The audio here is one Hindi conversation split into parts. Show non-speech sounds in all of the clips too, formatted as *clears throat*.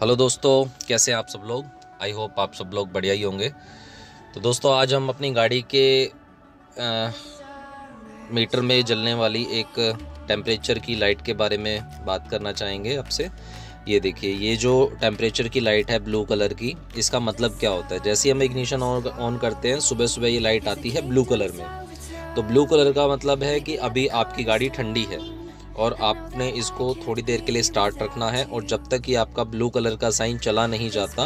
हेलो दोस्तों कैसे हैं आप सब लोग? आई होप आप सब लोग बढ़िया ही होंगे। तो दोस्तों आज हम अपनी गाड़ी के आ, मीटर में जलने वाली एक टेम्परेचर की लाइट के बारे में बात करना चाहेंगे आपसे। ये देखिए ये जो टेम्परेचर की लाइट है ब्लू कलर की इसका मतलब क्या होता है? जैसे हम इग्निशन ऑन करते हैं सुबह सुबह ये लाइट आती है ब्लू कलर में। तो ब्लू कलर का मतलब है कि अभी आपकी गाड़ी ठंडी है। और आपने इसको थोड़ी देर के लिए स्टार्ट रखना है और जब तक ये आपका ब्लू कलर का साइन चला नहीं जाता,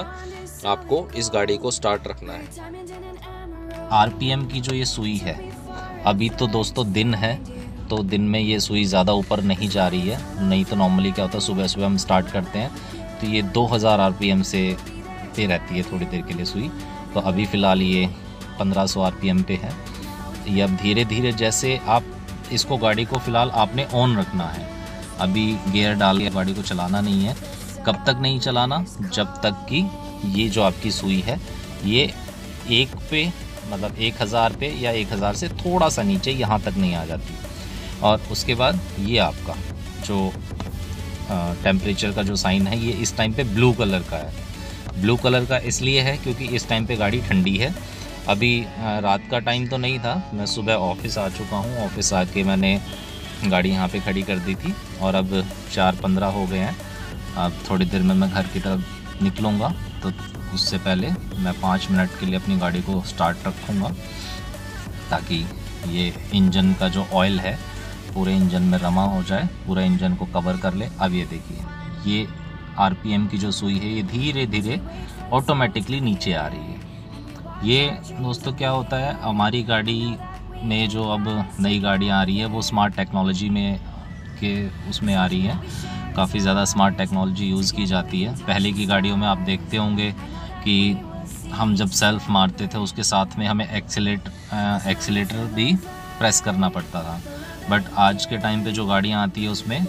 आपको इस गाड़ी को स्टार्ट रखना है। आरपीएम की जो ये सुई है, अभी तो दोस्तों दिन है तो दिन में ये सुई ज़्यादा ऊपर नहीं जा रही है। नहीं तो नॉर्मली क्या होता है सुबह सुबह हम स्टार्ट करते हैं। तो ये 2000 आरपीएम से पे रहती है थोड़ी देर के लिए सुई। तो अभी फ़िलहाल ये 1500 आरपीएम पे है। ये अब धीरे धीरे जैसे आप इसको गाड़ी को फ़िलहाल आपने ऑन रखना है। अभी गियर डाल के गाड़ी को चलाना नहीं है। कब तक नहीं चलाना? जब तक कि ये जो आपकी सुई है, ये एक पे मतलब एक हज़ार पे या एक हज़ार से थोड़ा सा नीचे यहाँ तक नहीं आ जाती। और उसके बाद ये आपका जो टेम्परेचर का जो साइन है, ये इस टाइम पे ब्लू कलर का है। ब्लू कलर का इसलिए है क्योंकि इस टाइम पे गाड़ी ठंडी है। अभी रात का टाइम तो नहीं था। मैं सुबह ऑफ़िस आ चुका हूँ। ऑफ़िस आके मैंने गाड़ी यहाँ पे खड़ी कर दी थी और अब चार पंद्रह हो गए हैं। अब थोड़ी देर में मैं घर की तरफ़ निकलूँगा। तो उससे पहले मैं पाँच मिनट के लिए अपनी गाड़ी को स्टार्ट रखूँगा ताकि ये इंजन का जो ऑयल है, पूरे इंजन में रमा हो जाए, पूरा इंजन को कवर कर ले। अब ये देखिए, ये आरपीएम की जो सुई है, ये धीरे धीरे ऑटोमेटिकली नीचे आ रही है। ये दोस्तों क्या होता है, हमारी गाड़ी में जो अब नई गाड़ियाँ आ रही है, वो स्मार्ट टेक्नोलॉजी में के उसमें आ रही है। काफ़ी ज़्यादा स्मार्ट टेक्नोलॉजी यूज़ की जाती है। पहले की गाड़ियों में आप देखते होंगे कि हम जब सेल्फ मारते थे, उसके साथ में हमें एक्सीलेट एक्सीटर भी प्रेस करना पड़ता था। बट आज के टाइम पे जो गाड़ियाँ आती है, उसमें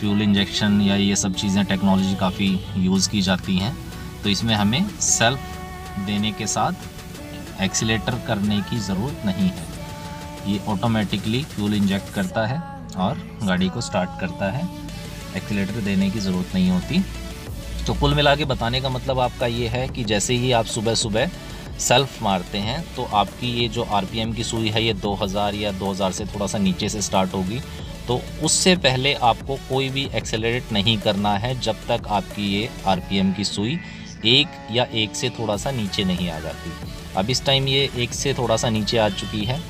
फ्यूल इंजेक्शन या ये सब चीज़ें टेक्नोलॉजी काफ़ी यूज़ की जाती हैं। तो इसमें हमें सेल्फ देने के साथ एक्सीटर करने की ज़रूरत नहीं है। ये ऑटोमेटिकली फ्यूल इंजेक्ट करता है और गाड़ी को स्टार्ट करता है। एक्सीटर देने की ज़रूरत नहीं होती। तो कुल मिला के बताने का मतलब आपका ये है कि जैसे ही आप सुबह सुबह सेल्फ मारते हैं तो आपकी ये जो आरपीएम की सुई है, ये 2000 या 2000 से थोड़ा सा नीचे से स्टार्ट होगी। तो उससे पहले आपको कोई भी एक्सेलरेट नहीं करना है जब तक आपकी ये आरपीएम की सुई एक या एक से थोड़ा सा नीचे नहीं आ जाती। अब इस टाइम ये एक से थोड़ा सा नीचे आ चुकी है।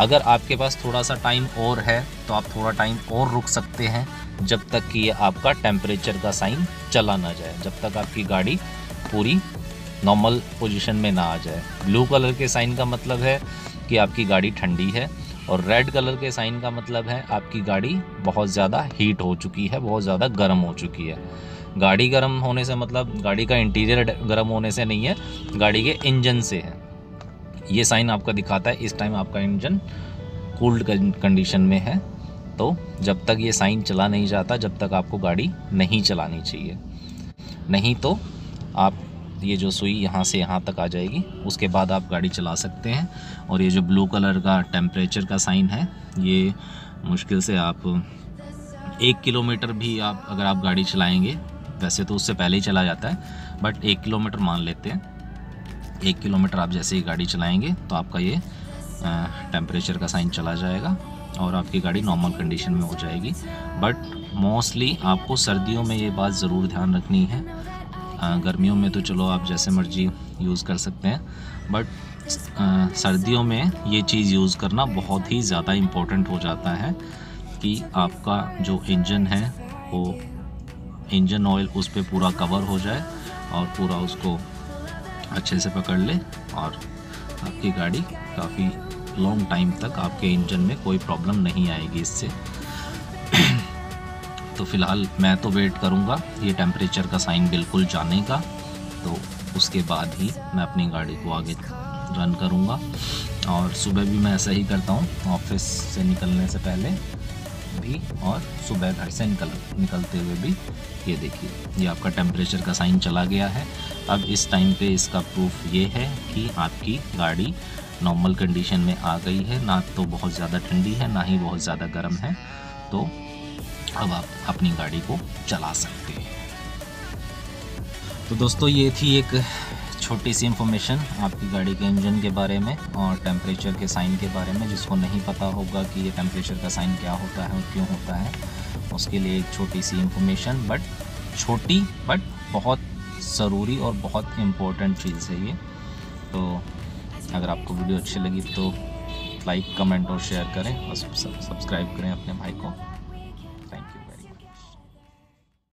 अगर आपके पास थोड़ा सा टाइम और है तो आप थोड़ा टाइम और रुक सकते हैं, जब तक कि ये आपका टेम्परेचर का साइन चला ना जाए, जब तक आपकी गाड़ी पूरी नॉर्मल पोजीशन में ना आ जाए। ब्लू कलर के साइन का मतलब है कि आपकी गाड़ी ठंडी है, और रेड कलर के साइन का मतलब है आपकी गाड़ी बहुत ज़्यादा हीट हो चुकी है, बहुत ज़्यादा गर्म हो चुकी है। गाड़ी गर्म होने से मतलब गाड़ी का इंटीरियर गर्म होने से नहीं है, गाड़ी के इंजन से है। ये साइन आपका दिखाता है, इस टाइम आपका इंजन कूल्ड कंडीशन में है। तो जब तक ये साइन चला नहीं जाता, जब तक आपको गाड़ी नहीं चलानी चाहिए। नहीं तो आप ये जो सुई यहाँ से यहाँ तक आ जाएगी, उसके बाद आप गाड़ी चला सकते हैं। और ये जो ब्लू कलर का टेम्परेचर का साइन है, ये मुश्किल से आप एक किलोमीटर भी आप, अगर आप गाड़ी चलाएँगे वैसे तो उससे पहले ही चला जाता है बट एक किलोमीटर मान लेते हैं। एक किलोमीटर आप जैसे ही गाड़ी चलाएँगे तो आपका ये टेम्परेचर का साइन चला जाएगा और आपकी गाड़ी नॉर्मल कंडीशन में हो जाएगी। बट मोस्टली आपको सर्दियों में ये बात ज़रूर ध्यान रखनी है। गर्मियों में तो चलो आप जैसे मर्ज़ी यूज़ कर सकते हैं। बट सर्दियों में ये चीज़ यूज़ करना बहुत ही ज़्यादा इम्पोर्टेंट हो जाता है कि आपका जो इंजन है, वो इंजन ऑयल उस पर पूरा कवर हो जाए और पूरा उसको अच्छे से पकड़ ले और आपकी गाड़ी काफ़ी लॉन्ग टाइम तक आपके इंजन में कोई प्रॉब्लम नहीं आएगी इससे। *clears throat* तो फ़िलहाल मैं तो वेट करूँगा, ये टेम्परेचर का साइन बिल्कुल जाने का। तो उसके बाद ही मैं अपनी गाड़ी को आगे रन करूँगा। और सुबह भी मैं ऐसा ही करता हूँ ऑफ़िस से निकलने से पहले। भी और सुबह घर से निकल, निकलते हुए भी ये देखिए, ये आपका टेम्परेचर का साइन चला गया है। अब इस टाइम पे इसका प्रूफ ये है कि आपकी गाड़ी नॉर्मल कंडीशन में आ गई है। ना तो बहुत ज़्यादा ठंडी है, ना ही बहुत ज़्यादा गर्म है। तो अब आप अपनी गाड़ी को चला सकते हैं। तो दोस्तों, ये थी एक छोटी सी इन्फॉर्मेशन आपकी गाड़ी के इंजन के बारे में और टेम्परेचर के साइन के बारे में, जिसको नहीं पता होगा कि ये टेम्परेचर का साइन क्या होता है और क्यों होता है, उसके लिए एक छोटी सी इन्फॉर्मेशन बट छोटी बट बहुत ज़रूरी और बहुत इम्पोर्टेंट चीज़ है ये। तो अगर आपको वीडियो अच्छी लगी तो लाइक कमेंट और शेयर करें और सब्सक्राइब करें अपने भाई को।